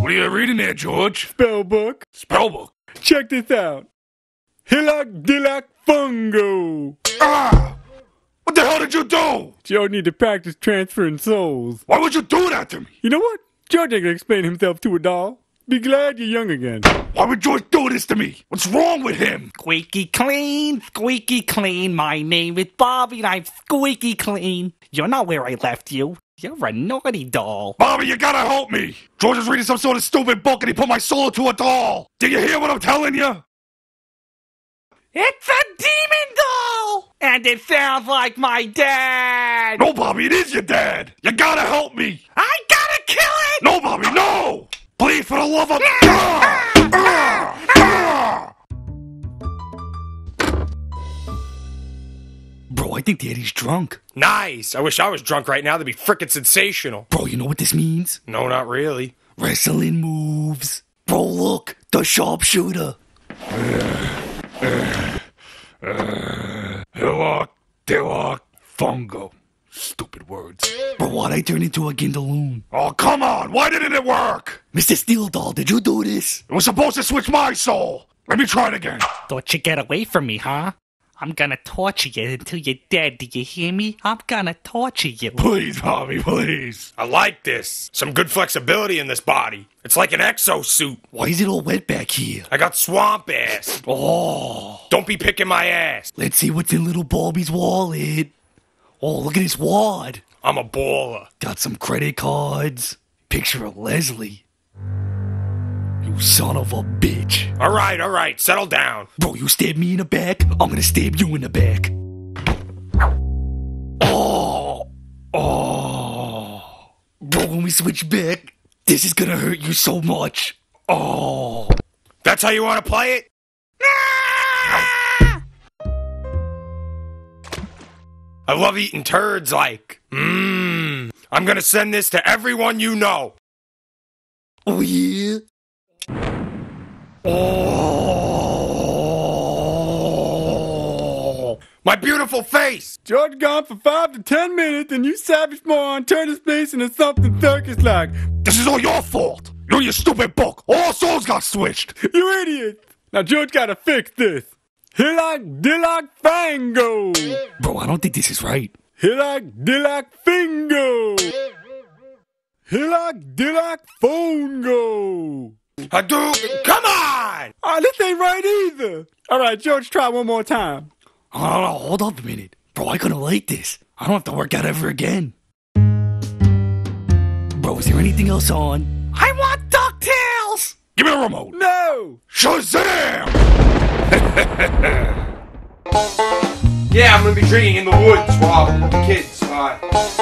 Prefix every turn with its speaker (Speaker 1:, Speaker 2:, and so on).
Speaker 1: What are you reading there, George?
Speaker 2: Spell book.
Speaker 1: Spellbook.
Speaker 2: Check this out. Hillock Dillock Fungo.
Speaker 1: Ah! What the hell did you do?
Speaker 2: Joe need to practice transferring souls.
Speaker 1: Why would you do that to me?
Speaker 2: You know what? George ain't gonna explain himself to a doll. Be glad you're young again.
Speaker 1: Why would George do this to me? What's wrong with him?
Speaker 3: Squeaky clean, squeaky clean. My name is Bobby and I'm squeaky clean. You're not where I left you. You're a naughty doll.
Speaker 1: Bobby, you gotta help me. George is reading some sort of stupid book and he put my soul into a doll. Do you hear what I'm telling you?
Speaker 3: It's a demon doll! And it sounds like my dad!
Speaker 1: No, Bobby, it is your dad. You gotta help me.
Speaker 3: I gotta kill it!
Speaker 1: No, Bobby, no! Please, for the love of...
Speaker 2: Bro, I think Daddy's drunk.
Speaker 4: Nice. I wish I was drunk right now. That'd be freaking sensational.
Speaker 2: Bro, you know what this means?
Speaker 4: No, not really.
Speaker 2: Wrestling moves. Bro, look, the sharpshooter.
Speaker 1: Hillock, Dillock, Fungo. Stupid words.
Speaker 2: Bro, why'd I turn into a Gindaloon?
Speaker 1: Oh, come on. Why didn't it work?
Speaker 2: Mr. Steel Doll, did you do this?
Speaker 1: It was supposed to switch my soul. Let me try it again.
Speaker 3: Thought you'd get away from me, huh? I'm gonna torture you until you're dead. Do you hear me? I'm gonna torture you.
Speaker 1: Please, Bobby, please.
Speaker 4: I like this. Some good flexibility in this body. It's like an exosuit.
Speaker 2: Why is it all wet back here?
Speaker 4: I got swamp ass.
Speaker 2: Oh,
Speaker 4: Don't be picking my ass.
Speaker 2: let's see what's in little Bobby's wallet. Oh, look at his wad.
Speaker 4: I'm a baller.
Speaker 2: Got some credit cards. Picture of Leslie. You son of a bitch.
Speaker 4: All right, all right. Settle down.
Speaker 2: Bro, you stab me in the back, I'm gonna stab you in the back. Oh, oh. Bro, when we switch back, this is gonna hurt you so much. Oh.
Speaker 4: That's how you want to play it? I love eating turds like. Mmm. I'm gonna send this to everyone you know.
Speaker 2: Oh, yeah?
Speaker 4: Oh. My beautiful face.
Speaker 2: George gone for five to ten minutes, and you savage moron turned his face into something circus-like.
Speaker 1: This is all your fault. You and your stupid book. All souls got switched.
Speaker 2: You idiot! Now George gotta fix this. Hillock Dillock Fango! Bro, I don't think this is right. Hillock Dillock Fingo! Hillock Dillock Fongo!
Speaker 4: Hadouken. Come on.
Speaker 2: Ah, this ain't right either. All right, George, try one more time. Oh, no, no, hold up a minute. Bro, I couldn't like this. I don't have to work out ever again. Bro, is there anything else on?
Speaker 3: I want DuckTales!
Speaker 1: Give me the remote.
Speaker 2: No!
Speaker 1: Shazam!
Speaker 4: Yeah, I'm gonna be drinking in the woods while the kids. Uh,